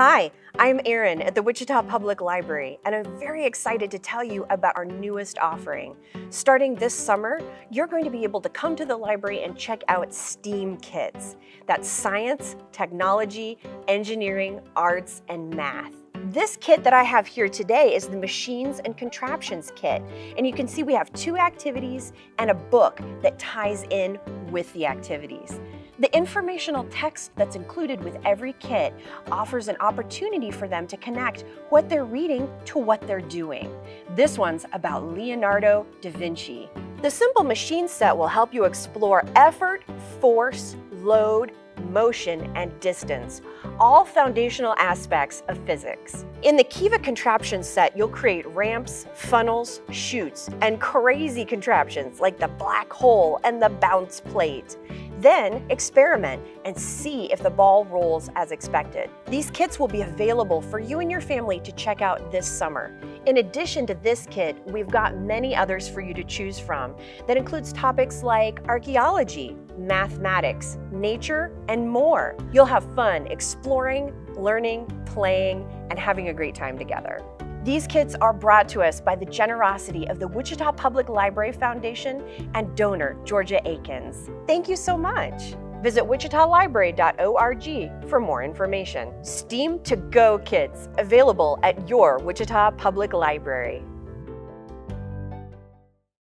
Hi, I'm Erin at the Wichita Public Library, and I'm very excited to tell you about our newest offering. Starting this summer, you're going to be able to come to the library and check out STEAM kits. That's science, technology, engineering, arts, and math. This kit that I have here today is the Machines and Contraptions kit. And you can see we have two activities and a book that ties in with the activities. The informational text that's included with every kit offers an opportunity for them to connect what they're reading to what they're doing. This one's about Leonardo da Vinci. The simple machine set will help you explore effort, force, load, motion, and distance, all foundational aspects of physics. In the KEVA contraption set, you'll create ramps, funnels, chutes, and crazy contraptions like the black hole and the bounce plate. Then experiment and see if the ball rolls as expected. These kits will be available for you and your family to check out this summer. In addition to this kit, we've got many others for you to choose from that includes topics like archaeology, mathematics, nature, and more. You'll have fun exploring, learning, playing, and having a great time together. These kits are brought to us by the generosity of the Wichita Public Library Foundation and donor Georgia Akins. Thank you so much. Visit wichitalibrary.org for more information. STEAM to Go kits available at your Wichita Public Library.